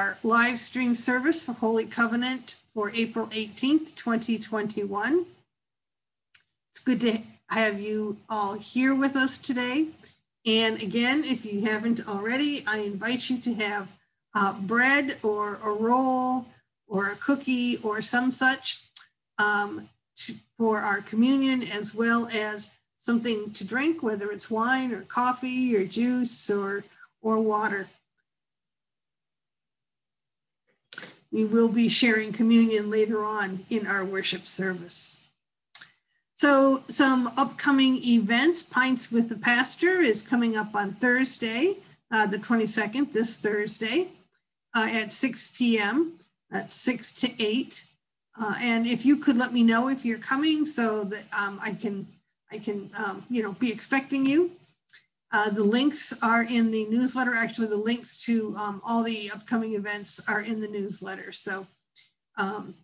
our live stream service for Holy Covenant for April 18th, 2021. It's good to have you all here with us today. And again, if you haven't already, I invite you to have uh, bread or a roll or a cookie or some such um, to, for our communion, as well as something to drink, whether it's wine or coffee or juice or, or water. We will be sharing communion later on in our worship service. So some upcoming events, Pints with the Pastor is coming up on Thursday, uh, the 22nd, this Thursday uh, at 6 p.m. at 6 to 8. Uh, and if you could let me know if you're coming so that um, I can, I can, um, you know, be expecting you. Uh, the links are in the newsletter. Actually, the links to um, all the upcoming events are in the newsletter. So um,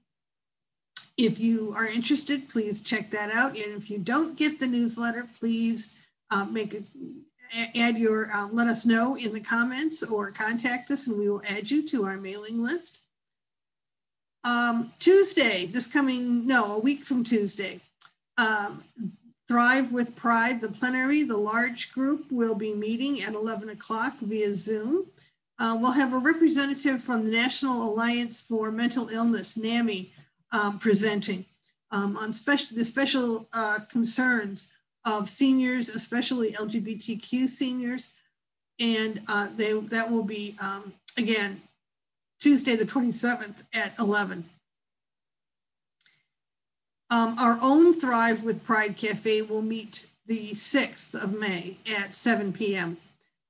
if you are interested, please check that out. And if you don't get the newsletter, please uh, make a, add your, uh, let us know in the comments or contact us and we will add you to our mailing list. Um, Tuesday, this coming, no, a week from Tuesday, um, Thrive with Pride, the plenary, the large group will be meeting at 11 o'clock via Zoom. Uh, we'll have a representative from the National Alliance for Mental Illness, NAMI, um, presenting um, on special, the special uh, concerns of seniors, especially LGBTQ seniors. And uh, they, that will be, um, again, Tuesday the 27th at 11. Um, our own Thrive with Pride Cafe will meet the 6th of May at 7 p.m.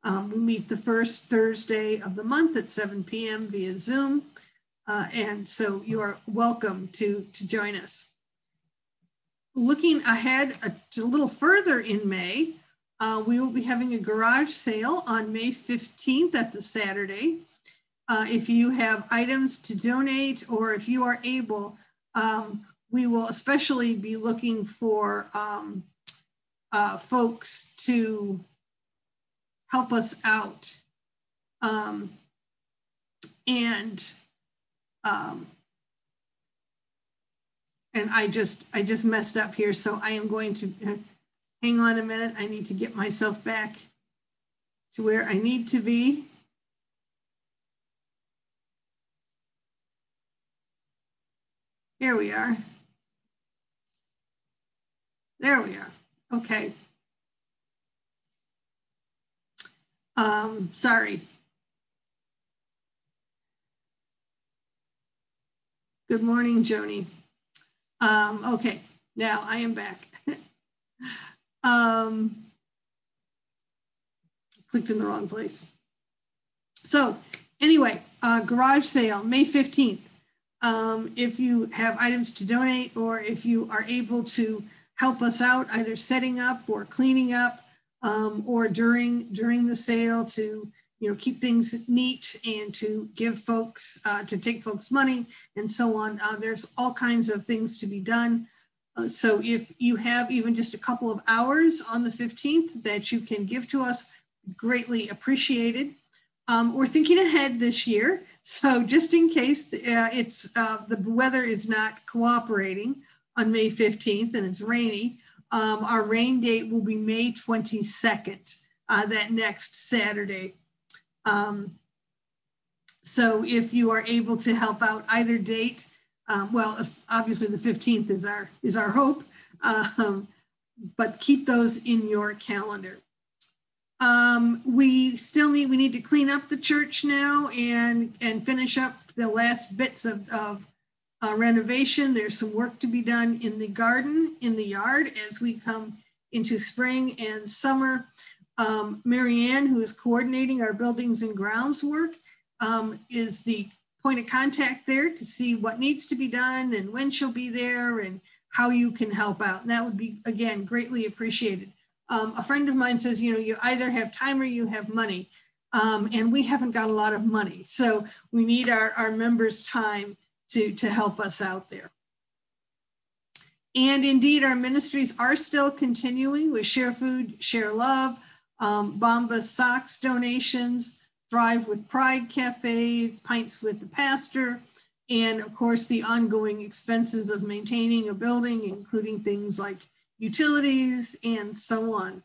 Um, we meet the first Thursday of the month at 7 p.m. via Zoom. Uh, and so you are welcome to, to join us. Looking ahead a, a little further in May, uh, we will be having a garage sale on May 15th. That's a Saturday. Uh, if you have items to donate or if you are able, um, we will especially be looking for um, uh, folks to help us out. Um, and um, and I just I just messed up here, so I am going to uh, hang on a minute. I need to get myself back to where I need to be. Here we are. There we are. Okay. Um, sorry. Good morning, Joni. Um, okay, now I am back. um, clicked in the wrong place. So anyway, uh, garage sale, May 15th. Um, if you have items to donate or if you are able to help us out either setting up or cleaning up um, or during during the sale to you know keep things neat and to give folks uh, to take folks money and so on. Uh, there's all kinds of things to be done. Uh, so if you have even just a couple of hours on the 15th that you can give to us greatly appreciated. Um, we're thinking ahead this year. So just in case uh, it's uh, the weather is not cooperating on May 15th and it's rainy. Um, our rain date will be May 22nd, uh, that next Saturday. Um, so if you are able to help out either date, um, well, obviously the 15th is our, is our hope, um, but keep those in your calendar. Um, we still need, we need to clean up the church now and, and finish up the last bits of, of uh, renovation. There's some work to be done in the garden, in the yard as we come into spring and summer. Um, Marianne, who is coordinating our buildings and grounds work, um, is the point of contact there to see what needs to be done and when she'll be there and how you can help out. And that would be, again, greatly appreciated. Um, a friend of mine says, you know, you either have time or you have money. Um, and we haven't got a lot of money. So we need our, our members' time to, to help us out there. And indeed, our ministries are still continuing with Share Food, Share Love, um, Bombas Socks donations, Thrive with Pride cafes, Pints with the Pastor, and of course the ongoing expenses of maintaining a building, including things like utilities and so on.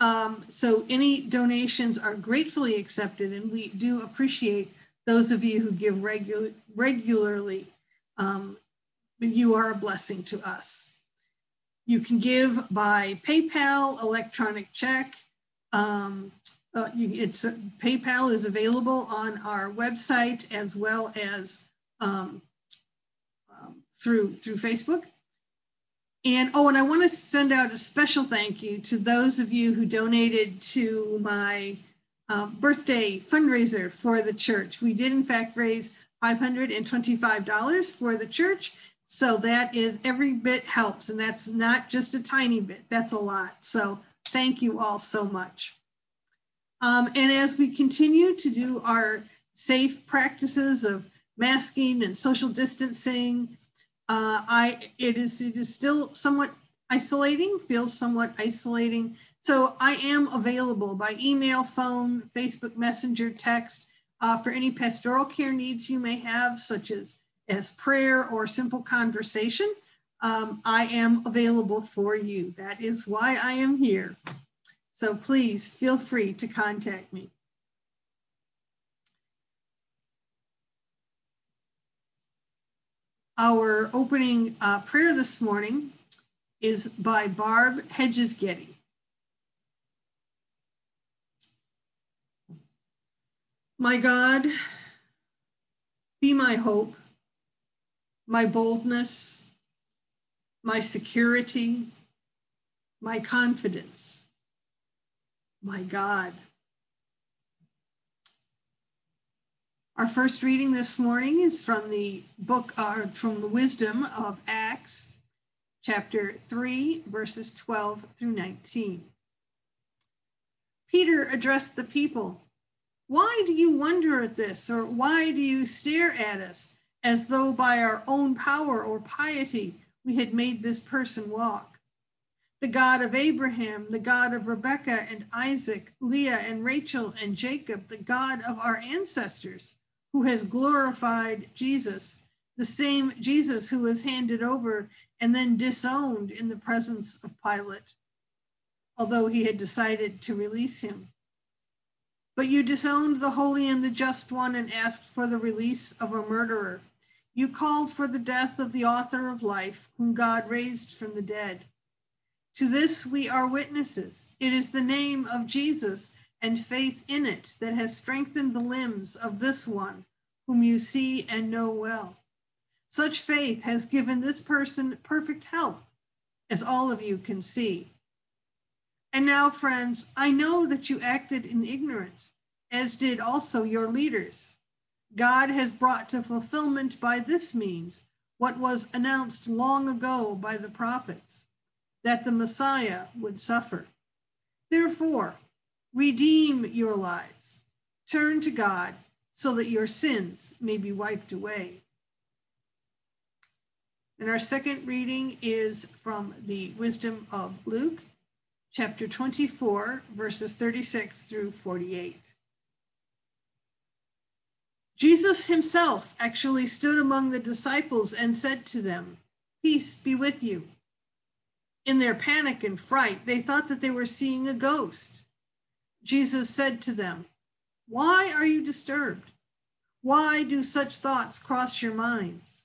Um, so any donations are gratefully accepted and we do appreciate those of you who give regu regularly. Um, you are a blessing to us. You can give by PayPal, electronic check. Um, uh, you, it's uh, PayPal is available on our website as well as um, um, through through Facebook. And oh, and I want to send out a special thank you to those of you who donated to my uh, birthday fundraiser for the church. We did, in fact, raise $525 for the church. So that is every bit helps. And that's not just a tiny bit, that's a lot. So thank you all so much. Um, and as we continue to do our safe practices of masking and social distancing, uh, I it is it is still somewhat isolating, feels somewhat isolating. So I am available by email, phone, Facebook Messenger, text uh, for any pastoral care needs you may have, such as as prayer or simple conversation. Um, I am available for you. That is why I am here. So please feel free to contact me. Our opening uh, prayer this morning is by Barb Hedges Goettl. My God, be my hope, my boldness, my security, my confidence my God. Our first reading this morning is from the book, uh, from the wisdom of Acts, chapter 3, verses 12 through 19. Peter addressed the people Why do you wonder at this, or why do you stare at us as though by our own power or piety we had made this person walk? the God of Abraham, the God of Rebekah and Isaac, Leah and Rachel and Jacob, the God of our ancestors, who has glorified Jesus, the same Jesus who was handed over and then disowned in the presence of Pilate, although he had decided to release him. But you disowned the holy and the just one and asked for the release of a murderer. You called for the death of the author of life, whom God raised from the dead. To this we are witnesses. It is the name of Jesus and faith in it that has strengthened the limbs of this one whom you see and know well. Such faith has given this person perfect health, as all of you can see. And now, friends, I know that you acted in ignorance, as did also your leaders. God has brought to fulfillment by this means what was announced long ago by the prophets that the Messiah would suffer. Therefore, redeem your lives, turn to God so that your sins may be wiped away. And our second reading is from the Wisdom of Luke, chapter 24, verses 36 through 48. Jesus himself actually stood among the disciples and said to them, Peace be with you. In their panic and fright, they thought that they were seeing a ghost. Jesus said to them, Why are you disturbed? Why do such thoughts cross your minds?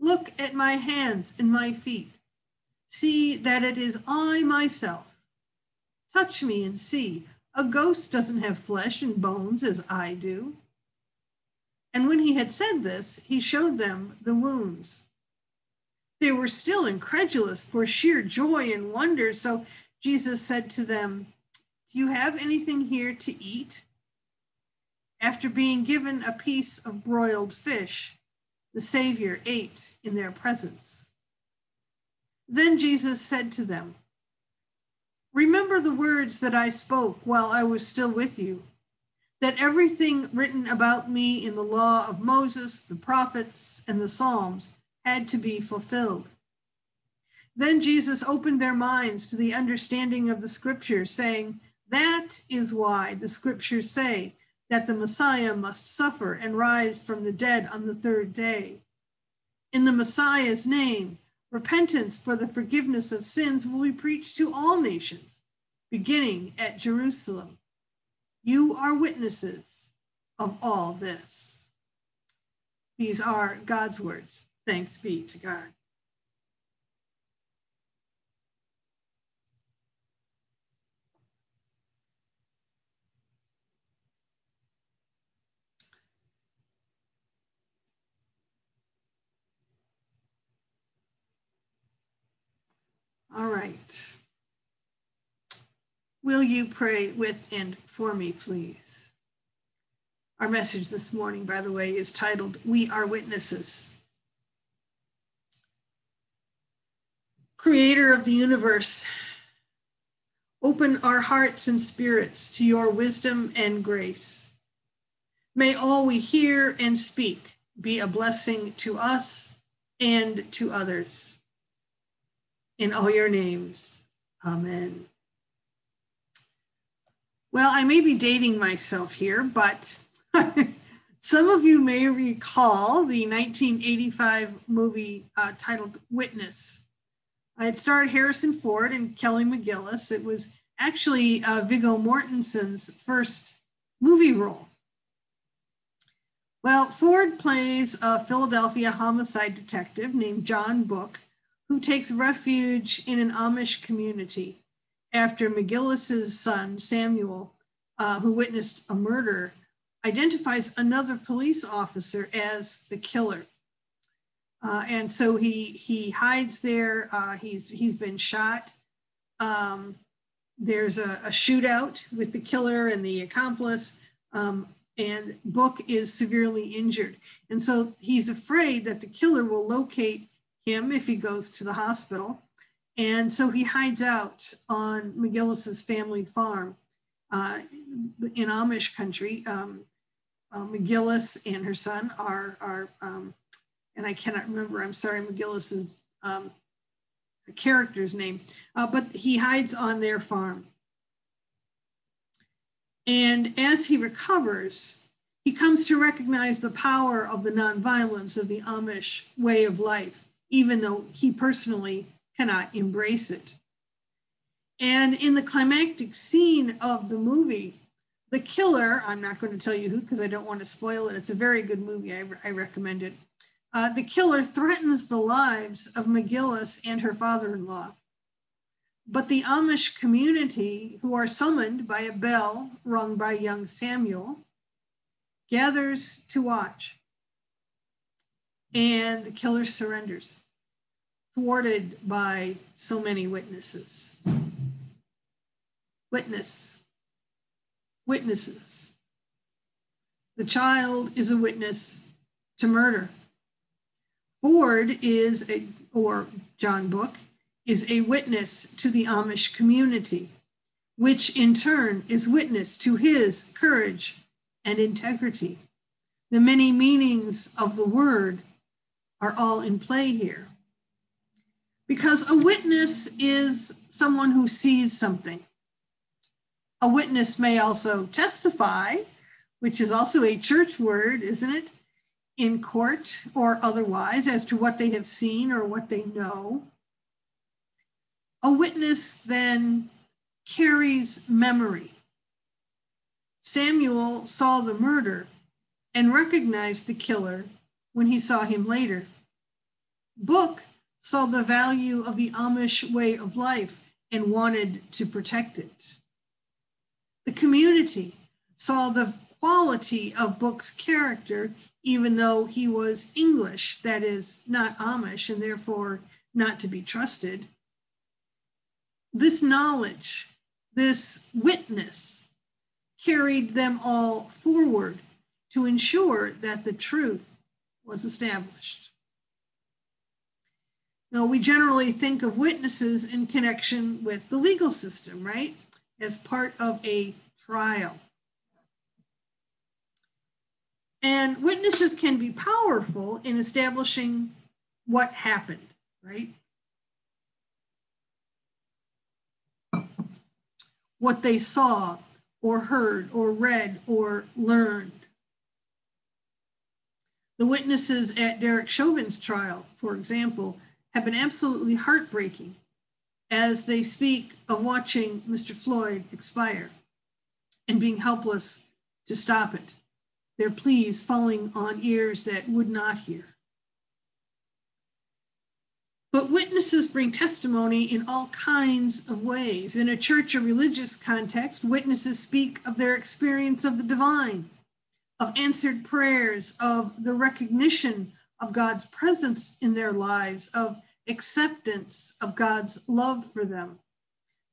Look at my hands and my feet. See that it is I myself. Touch me and see. A ghost doesn't have flesh and bones as I do. And when he had said this, he showed them the wounds they were still incredulous for sheer joy and wonder. So Jesus said to them, Do you have anything here to eat? After being given a piece of broiled fish, the Savior ate in their presence. Then Jesus said to them, Remember the words that I spoke while I was still with you, that everything written about me in the law of Moses, the prophets, and the Psalms had to be fulfilled. Then Jesus opened their minds to the understanding of the scriptures, saying, That is why the scriptures say that the Messiah must suffer and rise from the dead on the third day. In the Messiah's name, repentance for the forgiveness of sins will be preached to all nations, beginning at Jerusalem. You are witnesses of all this. These are God's words. Thanks be to God. All right. Will you pray with and for me, please? Our message this morning, by the way, is titled We Are Witnesses. Creator of the universe, open our hearts and spirits to your wisdom and grace. May all we hear and speak be a blessing to us and to others in all your names. Amen. Well, I may be dating myself here, but some of you may recall the 1985 movie uh, titled Witness. It starred Harrison Ford and Kelly McGillis. It was actually uh, Viggo Mortensen's first movie role. Well, Ford plays a Philadelphia homicide detective named John Book who takes refuge in an Amish community after McGillis's son, Samuel, uh, who witnessed a murder, identifies another police officer as the killer. Uh, and so he he hides there. Uh, he's he's been shot. Um, there's a, a, shootout with the killer and the accomplice, um, and Book is severely injured. And so he's afraid that the killer will locate him if he goes to the hospital. And so he hides out on McGillis's family farm uh, in Amish country. Um, uh, McGillis and her son are, are um, and I cannot remember, I'm sorry, McGillis's um, character's name, uh, but he hides on their farm. And as he recovers, he comes to recognize the power of the nonviolence of the Amish way of life even though he personally cannot embrace it. And in the climactic scene of the movie, the killer, I'm not going to tell you who because I don't want to spoil it. It's a very good movie. I, I recommend it. Uh, the killer threatens the lives of McGillis and her father in law. But the Amish community, who are summoned by a bell rung by young Samuel, gathers to watch. And the killer surrenders thwarted by so many witnesses. Witness, witnesses. The child is a witness to murder. Ford is a, or John Book, is a witness to the Amish community, which in turn is witness to his courage and integrity. The many meanings of the word are all in play here because a witness is someone who sees something. A witness may also testify, which is also a church word, isn't it? In court or otherwise, as to what they have seen or what they know. A witness then carries memory. Samuel saw the murder and recognized the killer when he saw him later. Book saw the value of the Amish way of life and wanted to protect it. The community saw the quality of Book's character, even though he was English, that is, not Amish, and therefore not to be trusted. This knowledge, this witness, carried them all forward to ensure that the truth was established. Now, we generally think of witnesses in connection with the legal system, right? As part of a trial. And witnesses can be powerful in establishing what happened, right? what they saw or heard or read or learned. The witnesses at Derek Chauvin's trial, for example, have been absolutely heartbreaking as they speak of watching Mr. Floyd expire and being helpless to stop it, their pleas falling on ears that would not hear. But witnesses bring testimony in all kinds of ways. In a church or religious context, witnesses speak of their experience of the divine, of answered prayers, of the recognition of God's presence in their lives, of acceptance of God's love for them.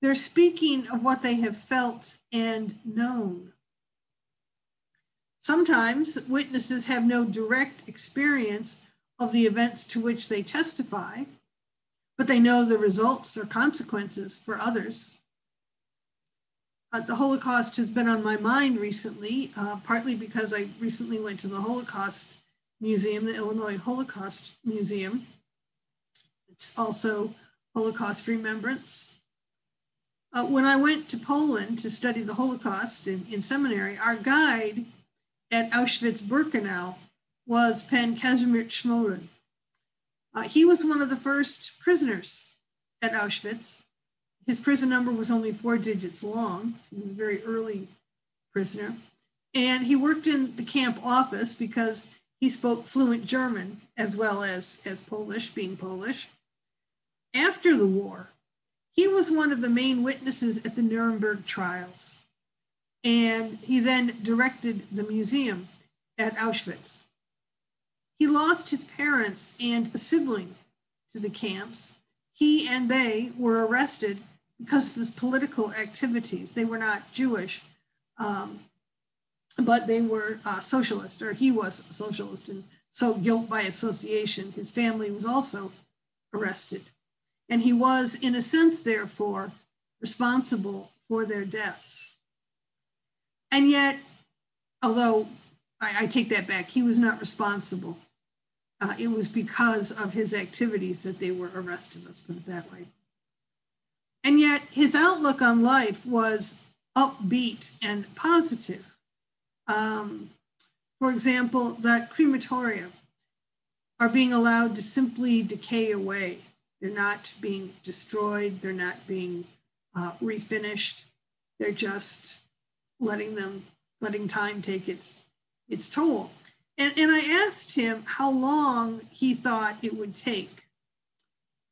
They're speaking of what they have felt and known. Sometimes witnesses have no direct experience of the events to which they testify, but they know the results or consequences for others. Uh, the Holocaust has been on my mind recently, uh, partly because I recently went to the Holocaust Museum, the Illinois Holocaust Museum. It's also Holocaust remembrance. Uh, when I went to Poland to study the Holocaust in, in seminary, our guide at Auschwitz-Birkenau was Pan Kazimierz Smoleń. Uh, he was one of the first prisoners at Auschwitz. His prison number was only four digits long. He was a very early prisoner. And he worked in the camp office because he spoke fluent German as well as, as Polish, being Polish. After the war, he was one of the main witnesses at the Nuremberg trials. And he then directed the museum at Auschwitz. He lost his parents and a sibling to the camps. He and they were arrested because of his political activities. They were not Jewish, um, but they were uh, socialist, or he was a socialist, and so guilt by association. His family was also arrested. And he was, in a sense, therefore, responsible for their deaths. And yet, although I, I take that back, he was not responsible uh, it was because of his activities that they were arrested, let's put it that way. And yet his outlook on life was upbeat and positive. Um, for example, that crematoria are being allowed to simply decay away. They're not being destroyed, they're not being uh, refinished. They're just letting them, letting time take its, its toll. And, and I asked him how long he thought it would take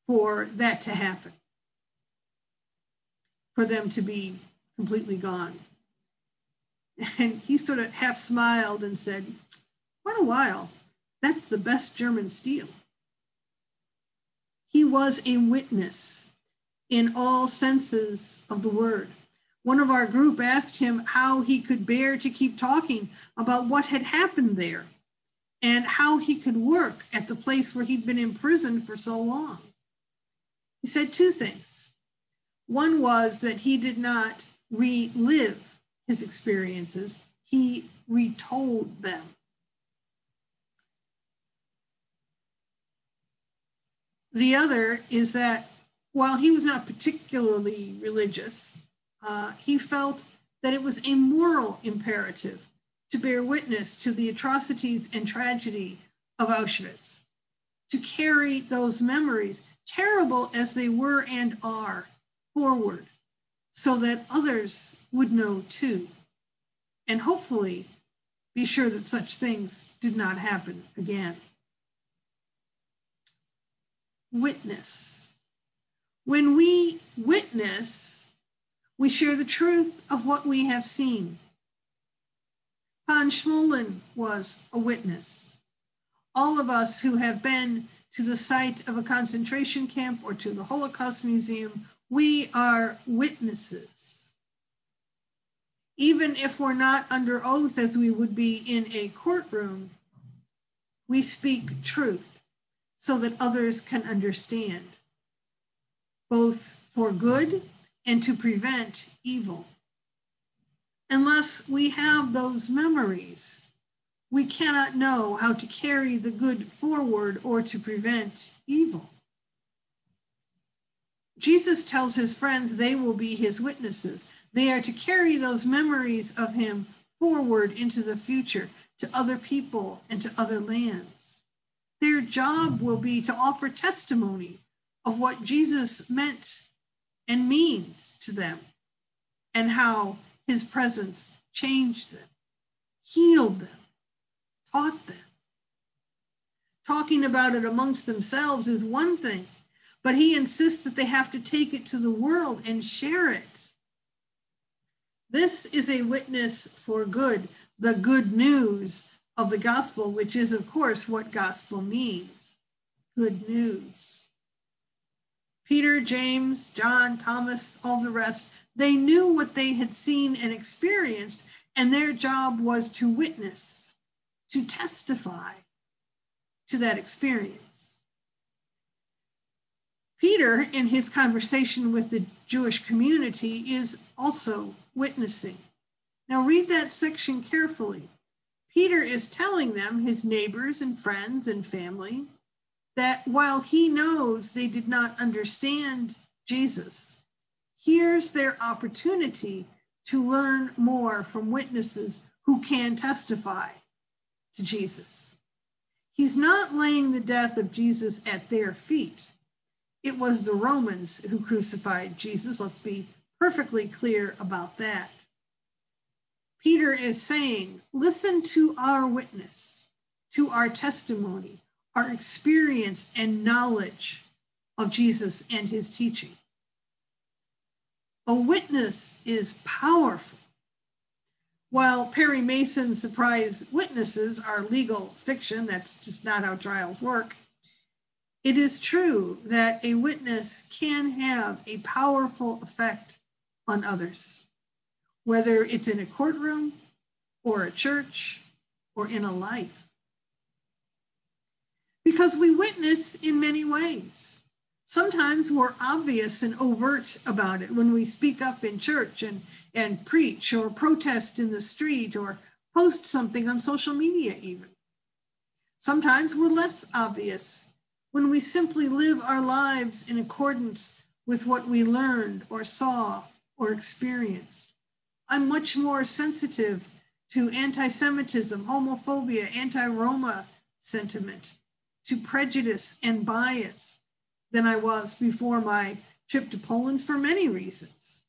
for that to happen, for them to be completely gone. And he sort of half smiled and said, Quite a while. That's the best German steel. He was a witness in all senses of the word. One of our group asked him how he could bear to keep talking about what had happened there and how he could work at the place where he'd been imprisoned for so long. He said two things. One was that he did not relive his experiences, he retold them. The other is that while he was not particularly religious, uh, he felt that it was a moral imperative to bear witness to the atrocities and tragedy of Auschwitz, to carry those memories, terrible as they were and are, forward so that others would know too. And hopefully be sure that such things did not happen again. Witness. When we witness, we share the truth of what we have seen Hans Smoleń was a witness. All of us who have been to the site of a concentration camp or to the Holocaust Museum, we are witnesses. Even if we're not under oath as we would be in a courtroom, we speak truth so that others can understand, both for good and to prevent evil unless we have those memories. We cannot know how to carry the good forward or to prevent evil. Jesus tells his friends they will be his witnesses. They are to carry those memories of him forward into the future to other people and to other lands. Their job will be to offer testimony of what Jesus meant and means to them and how his presence changed them, healed them, taught them. Talking about it amongst themselves is one thing, but he insists that they have to take it to the world and share it. This is a witness for good, the good news of the gospel, which is, of course, what gospel means good news. Peter, James, John, Thomas, all the rest, they knew what they had seen and experienced, and their job was to witness, to testify to that experience. Peter, in his conversation with the Jewish community, is also witnessing. Now, read that section carefully. Peter is telling them, his neighbors and friends and family, that while he knows they did not understand Jesus, here's their opportunity to learn more from witnesses who can testify to Jesus. He's not laying the death of Jesus at their feet. It was the Romans who crucified Jesus. Let's be perfectly clear about that. Peter is saying, listen to our witness, to our testimony, our experience and knowledge of Jesus and his teaching. A witness is powerful. While Perry Mason's surprise witnesses are legal fiction, that's just not how trials work. It is true that a witness can have a powerful effect on others, whether it's in a courtroom or a church or in a life. Because we witness in many ways. Sometimes we're obvious and overt about it when we speak up in church and, and preach or protest in the street or post something on social media, even. Sometimes we're less obvious when we simply live our lives in accordance with what we learned or saw or experienced. I'm much more sensitive to anti Semitism, homophobia, anti Roma sentiment, to prejudice and bias than I was before my trip to Poland for many reasons.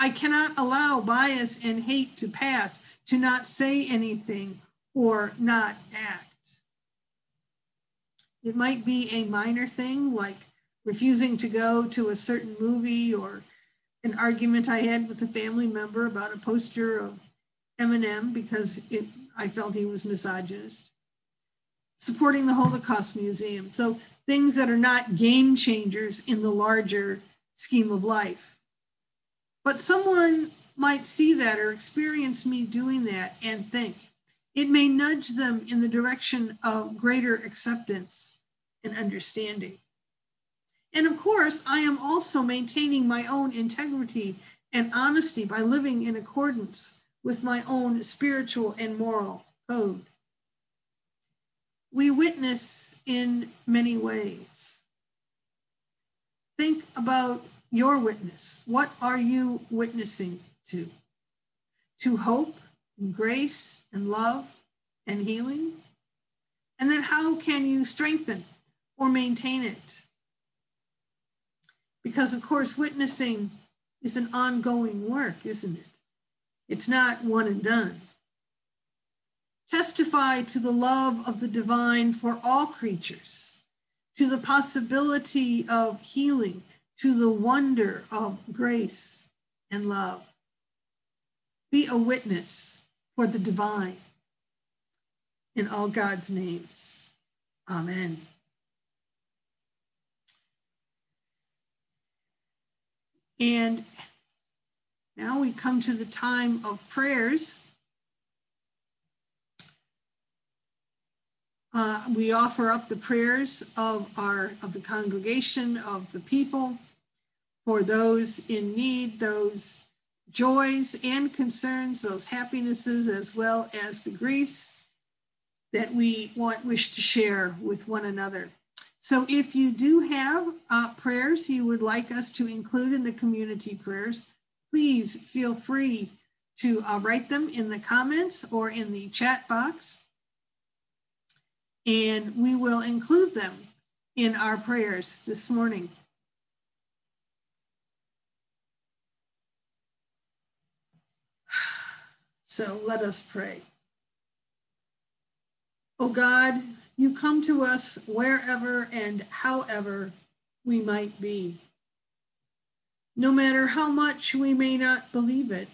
I cannot allow bias and hate to pass, to not say anything or not act. It might be a minor thing like refusing to go to a certain movie or an argument I had with a family member about a poster of Eminem because it, I felt he was misogynist. Supporting the Holocaust Museum. So things that are not game changers in the larger scheme of life. But someone might see that or experience me doing that and think it may nudge them in the direction of greater acceptance and understanding. And of course, I am also maintaining my own integrity and honesty by living in accordance with my own spiritual and moral code. We witness in many ways. Think about your witness. What are you witnessing to? To hope and grace and love and healing? And then how can you strengthen or maintain it? Because, of course, witnessing is an ongoing work, isn't it? It's not one and done. Testify to the love of the divine for all creatures, to the possibility of healing, to the wonder of grace and love. Be a witness for the divine in all God's names. Amen. And now we come to the time of prayers. Uh, we offer up the prayers of our of the congregation of the people for those in need, those joys and concerns, those happinesses, as well as the griefs that we want wish to share with one another. So if you do have uh, prayers you would like us to include in the community prayers, please feel free to uh, write them in the comments or in the chat box. And we will include them in our prayers this morning. So let us pray. Oh God, you come to us wherever and however we might be. No matter how much we may not believe it,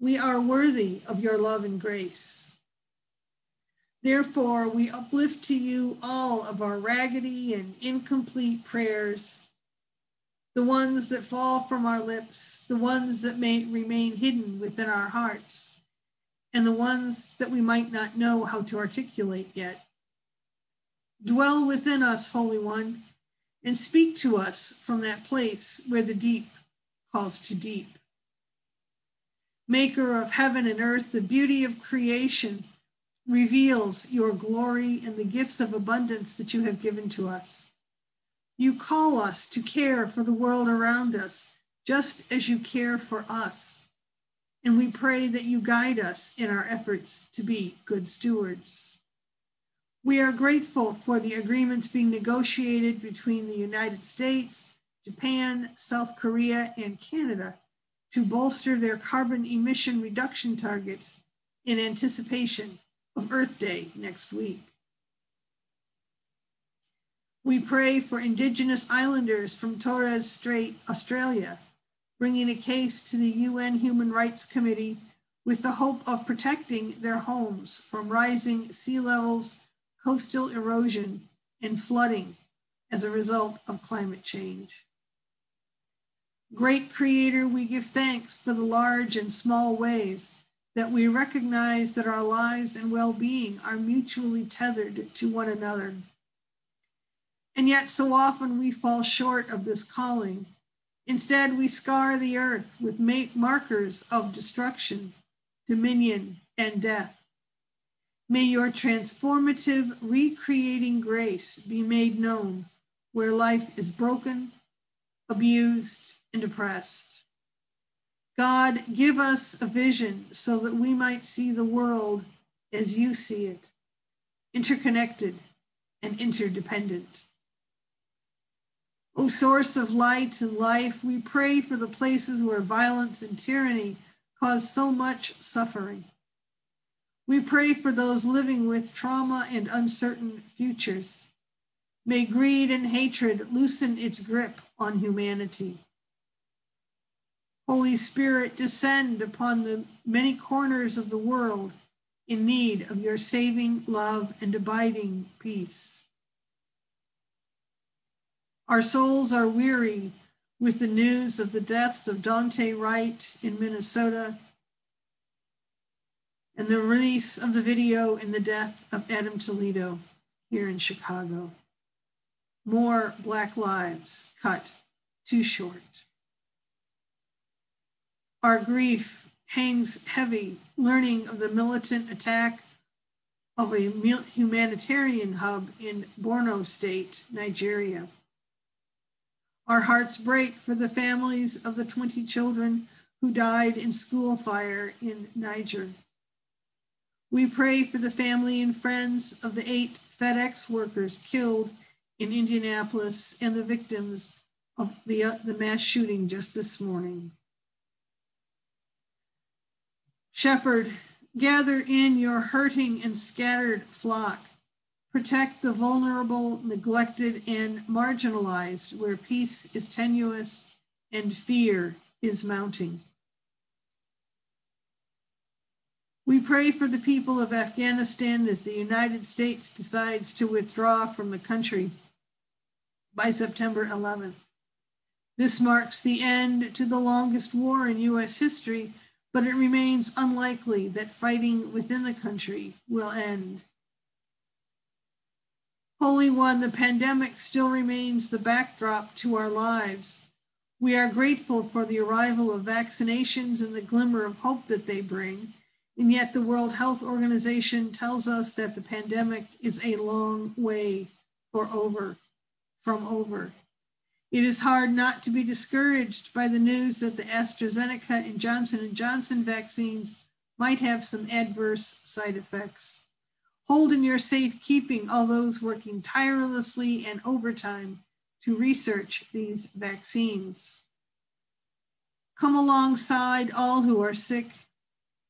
we are worthy of your love and grace. Therefore, we uplift to you all of our raggedy and incomplete prayers, the ones that fall from our lips, the ones that may remain hidden within our hearts, and the ones that we might not know how to articulate yet. Dwell within us, Holy One, and speak to us from that place where the deep calls to deep. Maker of heaven and earth, the beauty of creation reveals your glory and the gifts of abundance that you have given to us. You call us to care for the world around us, just as you care for us. And we pray that you guide us in our efforts to be good stewards. We are grateful for the agreements being negotiated between the United States, Japan, South Korea, and Canada to bolster their carbon emission reduction targets in anticipation of Earth Day next week. We pray for Indigenous islanders from Torres Strait, Australia, bringing a case to the UN Human Rights Committee with the hope of protecting their homes from rising sea levels coastal erosion, and flooding as a result of climate change. Great Creator, we give thanks for the large and small ways that we recognize that our lives and well being are mutually tethered to one another. And yet, so often we fall short of this calling. Instead, we scar the earth with markers of destruction, dominion, and death. May your transformative, recreating grace be made known where life is broken, abused, and oppressed. God, give us a vision so that we might see the world as you see it, interconnected and interdependent. O source of light and life, we pray for the places where violence and tyranny cause so much suffering. We pray for those living with trauma and uncertain futures. May greed and hatred loosen its grip on humanity. Holy Spirit, descend upon the many corners of the world in need of your saving love and abiding peace. Our souls are weary with the news of the deaths of Daunte Wright in Minnesota and the release of the video in the death of Adam Toledo here in Chicago. More Black lives cut too short. Our grief hangs heavy, learning of the militant attack of a humanitarian hub in Borno State, Nigeria. Our hearts break for the families of the 20 children who died in school fire in Niger. We pray for the family and friends of the eight FedEx workers killed in Indianapolis and the victims of the, uh, the mass shooting just this morning. Shepherd, gather in your hurting and scattered flock. Protect the vulnerable, neglected, and marginalized where peace is tenuous and fear is mounting. We pray for the people of Afghanistan as the United States decides to withdraw from the country by September 11th. This marks the end to the longest war in US history, but it remains unlikely that fighting within the country will end. Holy One, the pandemic still remains the backdrop to our lives. We are grateful for the arrival of vaccinations and the glimmer of hope that they bring. And yet, the World Health Organization tells us that the pandemic is a long way for over, from over. It is hard not to be discouraged by the news that the AstraZeneca and Johnson & Johnson vaccines might have some adverse side effects. Hold in your safekeeping all those working tirelessly and overtime to research these vaccines. Come alongside all who are sick,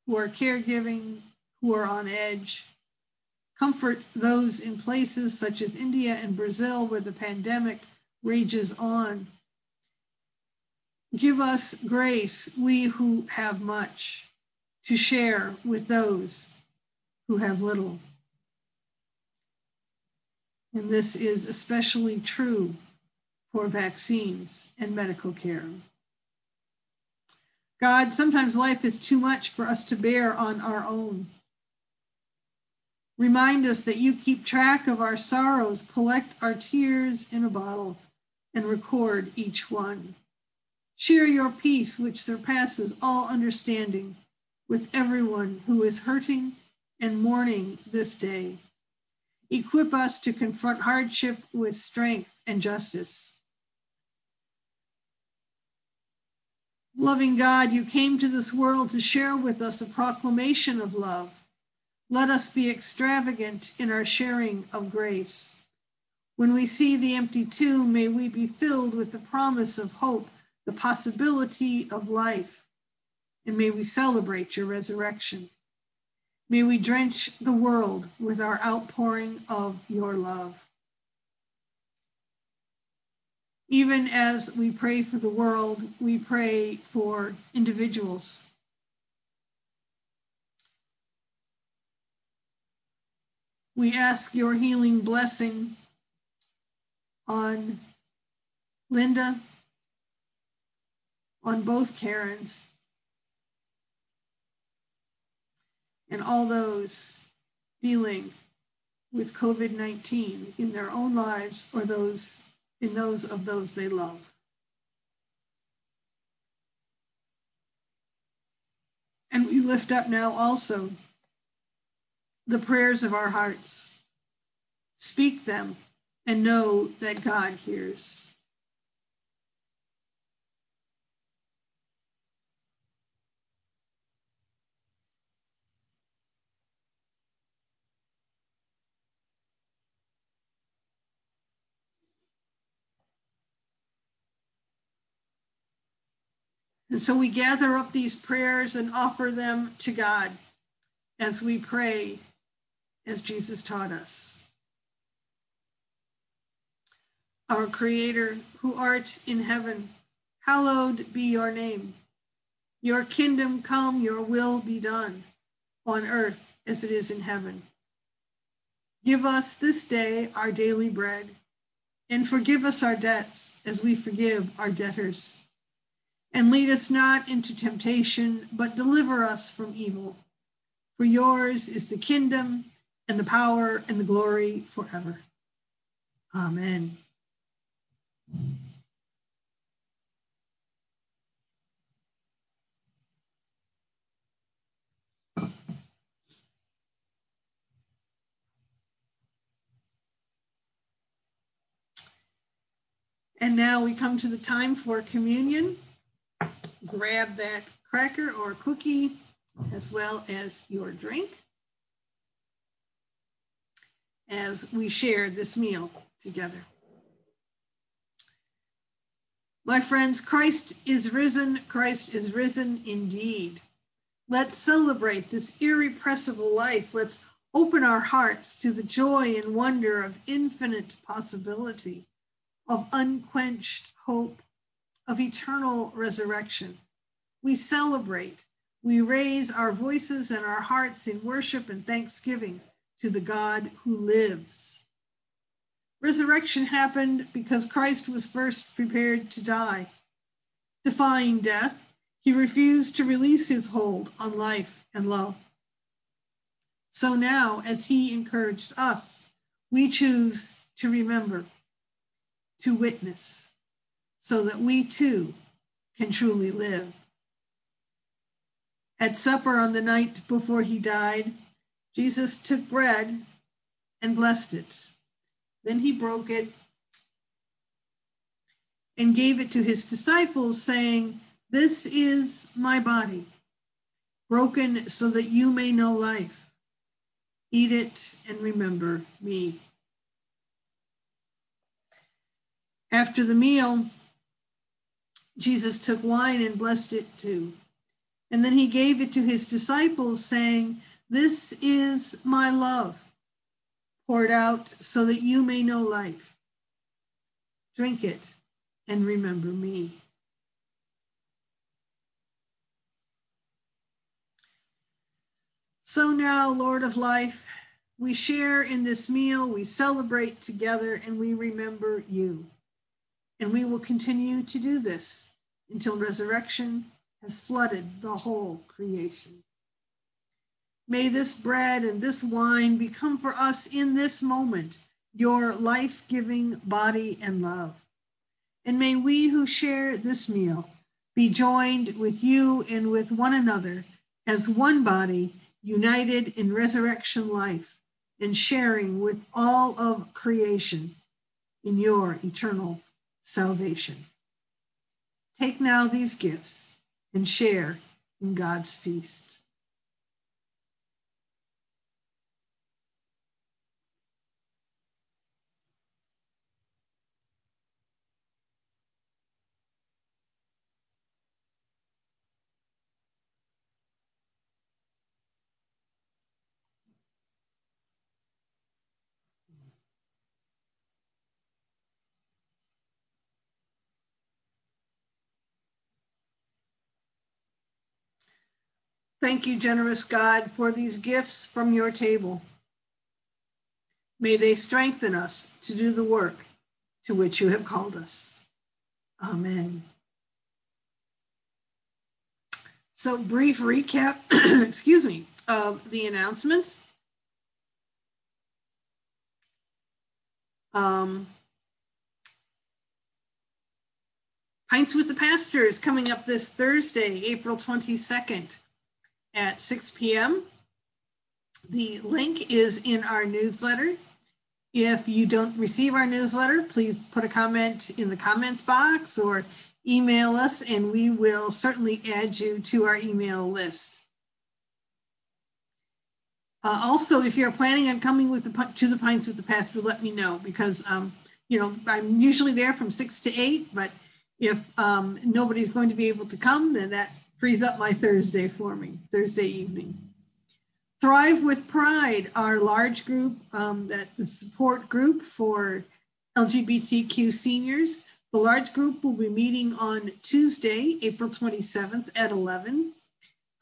who are caregiving, who are on edge. Comfort those in places such as India and Brazil where the pandemic rages on. Give us grace, we who have much, to share with those who have little. And this is especially true for vaccines and medical care. God, sometimes life is too much for us to bear on our own. Remind us that you keep track of our sorrows, collect our tears in a bottle, and record each one. Share your peace, which surpasses all understanding, with everyone who is hurting and mourning this day. Equip us to confront hardship with strength and justice. Loving God, you came to this world to share with us a proclamation of love. Let us be extravagant in our sharing of grace. When we see the empty tomb, may we be filled with the promise of hope, the possibility of life, and may we celebrate your resurrection. May we drench the world with our outpouring of your love. Even as we pray for the world, we pray for individuals. We ask your healing blessing on Linda, on both Karens, and all those dealing with COVID 19 in their own lives or those in those of those they love. And we lift up now also the prayers of our hearts. Speak them and know that God hears. And so we gather up these prayers and offer them to God as we pray as Jesus taught us. Our Creator, who art in heaven, hallowed be your name. Your kingdom come, your will be done, on earth as it is in heaven. Give us this day our daily bread, and forgive us our debts as we forgive our debtors and lead us not into temptation, but deliver us from evil. For yours is the kingdom and the power and the glory forever. Amen. And now we come to the time for communion grab that cracker or cookie as well as your drink as we share this meal together. My friends, Christ is risen. Christ is risen indeed. Let's celebrate this irrepressible life. Let's open our hearts to the joy and wonder of infinite possibility, of unquenched hope, of eternal resurrection. We celebrate, we raise our voices and our hearts in worship and thanksgiving to the God who lives. Resurrection happened because Christ was first prepared to die. Defying death, he refused to release his hold on life and love. So now, as he encouraged us, we choose to remember, to witness, so that we too can truly live. At supper on the night before he died, Jesus took bread and blessed it. Then he broke it and gave it to his disciples, saying, This is my body, broken so that you may know life. Eat it and remember me. After the meal, Jesus took wine and blessed it too. And then he gave it to his disciples, saying, This is my love, poured out so that you may know life. Drink it and remember me. So now, Lord of life, we share in this meal, we celebrate together, and we remember you. And we will continue to do this until resurrection has flooded the whole creation. May this bread and this wine become for us in this moment your life giving body and love. And may we who share this meal be joined with you and with one another as one body, united in resurrection life and sharing with all of creation in your eternal salvation. Take now these gifts and share in God's feast. Thank you, generous God, for these gifts from your table. May they strengthen us to do the work to which you have called us. Amen. So, brief recap, excuse me, of the announcements. Um, Pints with the Pastor is coming up this Thursday, April 22nd at 6 p.m. The link is in our newsletter. If you don't receive our newsletter, please put a comment in the comments box or email us and we will certainly add you to our email list. Uh, also, if you're planning on coming with the to the Pints with the Pastor, let me know because um, you know I'm usually there from six to eight. But if um, nobody's going to be able to come, then that frees up my Thursday for me, Thursday evening. Thrive with Pride, our large group, um, that the support group for LGBTQ seniors. The large group will be meeting on Tuesday, April 27th at 11.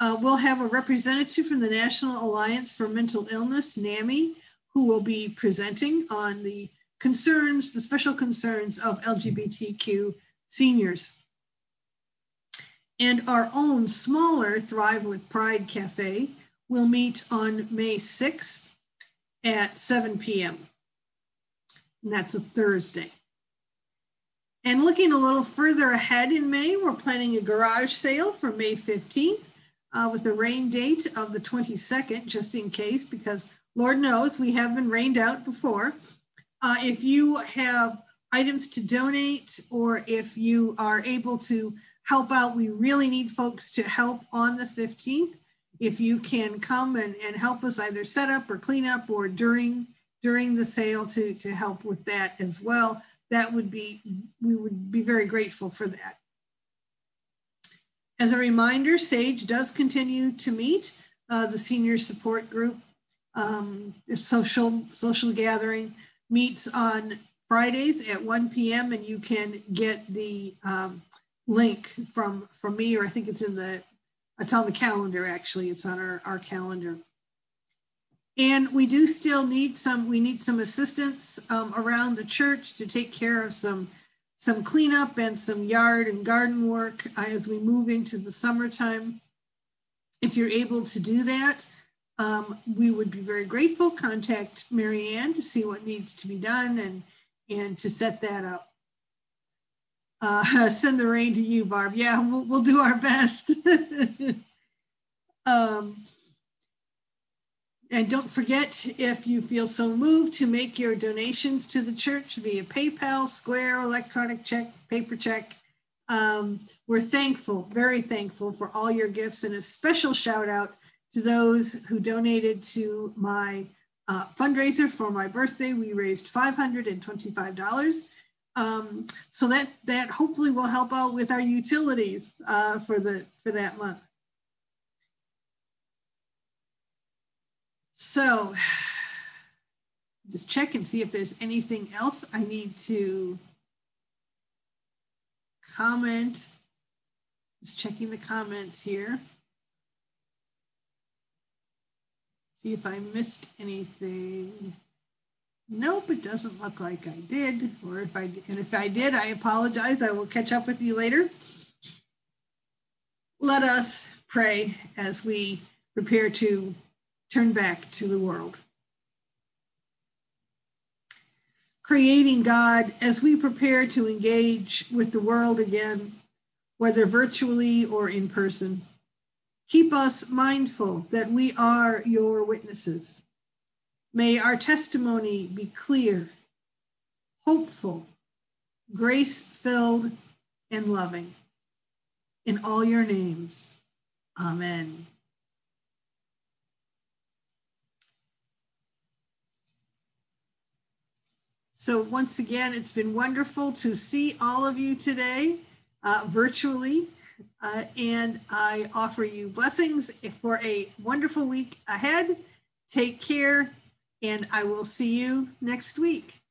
Uh, we'll have a representative from the National Alliance for Mental Illness, NAMI, who will be presenting on the concerns, the special concerns of LGBTQ seniors and our own smaller Thrive with Pride Cafe will meet on May 6th at 7 p.m. And that's a Thursday. And looking a little further ahead in May, we're planning a garage sale for May 15th uh, with a rain date of the 22nd, just in case, because Lord knows we have been rained out before. Uh, if you have items to donate or if you are able to help out. We really need folks to help on the 15th. If you can come and, and help us either set up or clean up or during during the sale to, to help with that as well, that would be, we would be very grateful for that. As a reminder, SAGE does continue to meet uh, the senior support group. Um, social, social gathering meets on Fridays at 1 p.m. and you can get the um, link from from me, or I think it's in the it's on the calendar actually. It's on our, our calendar. And we do still need some, we need some assistance um, around the church to take care of some, some cleanup and some yard and garden work uh, as we move into the summertime. If you're able to do that, um, we would be very grateful. Contact Marianne to see what needs to be done and, and to set that up uh, send the rain to you, Barb. Yeah, we'll, we'll do our best. um, And don't forget, if you feel so moved, to make your donations to the church via PayPal, Square, electronic check, paper check. Um, we're thankful, very thankful for all your gifts, and a special shout out to those who donated to my uh, fundraiser for my birthday. We raised $525. Um, so that that hopefully will help out with our utilities uh, for the for that month. So just check and see if there's anything else I need to comment. Just checking the comments here. See if I missed anything. Nope, it doesn't look like I did. Or if I and if I did, I apologize. I will catch up with you later. Let us pray as we prepare to turn back to the world. Creating God, as we prepare to engage with the world again, whether virtually or in person, keep us mindful that we are your witnesses. May our testimony be clear, hopeful, grace filled, and loving. In all your names, amen. So once again, it's been wonderful to see all of you today uh, virtually. Uh, and I offer you blessings for a wonderful week ahead. Take care, and I will see you next week.